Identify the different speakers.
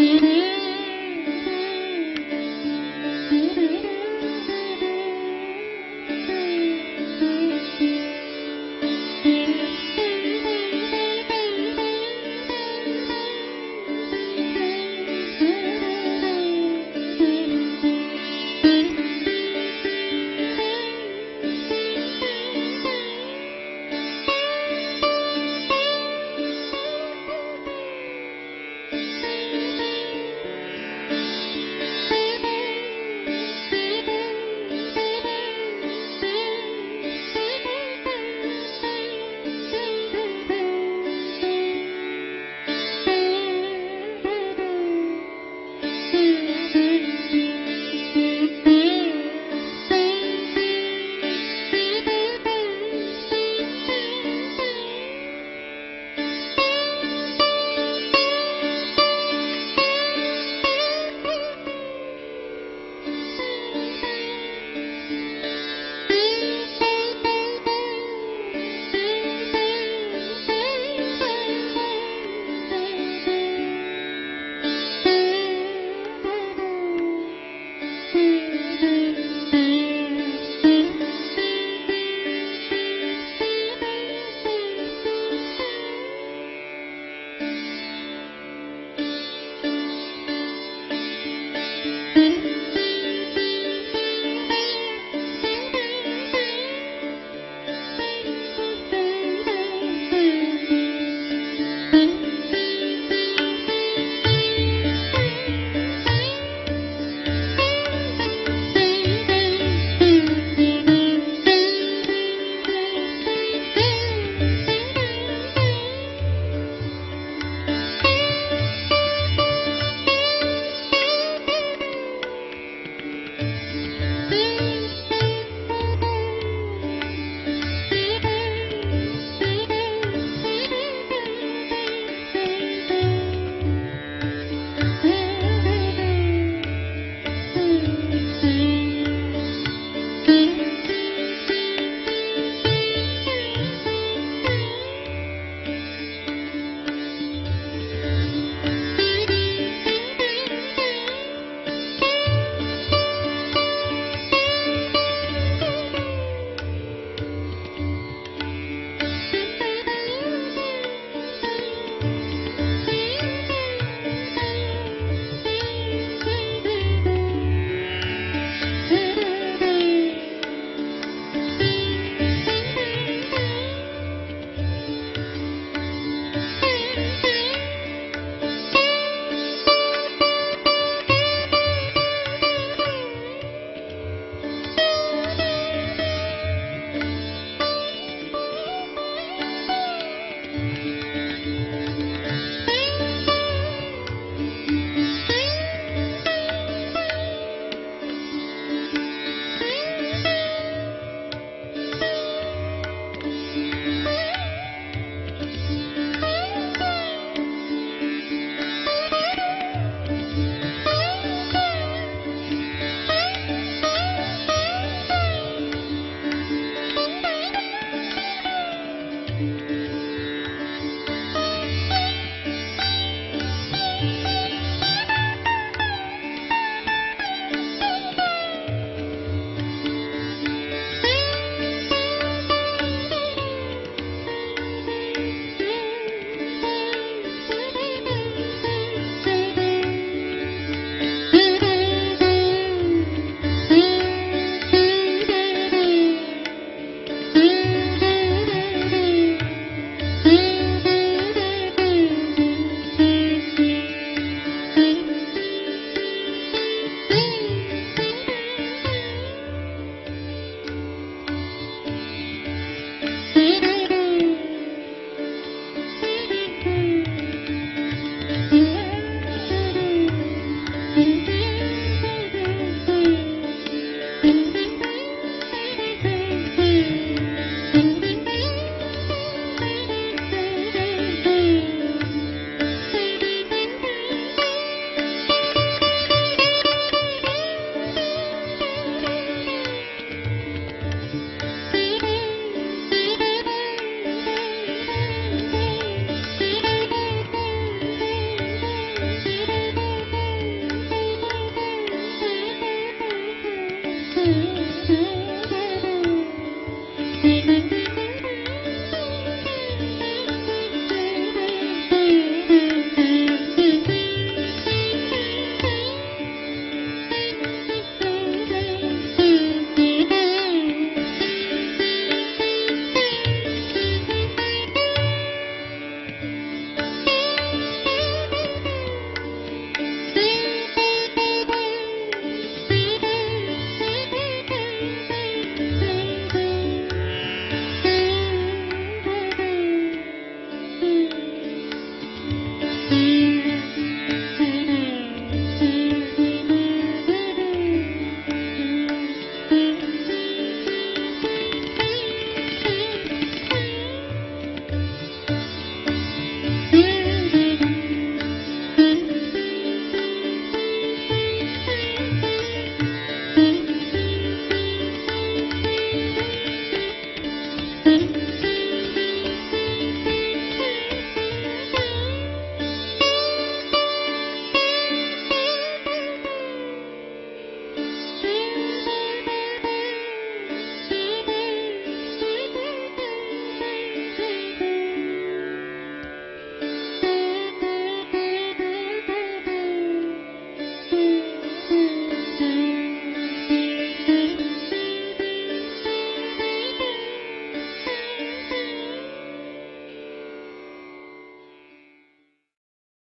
Speaker 1: Spirit.
Speaker 2: you.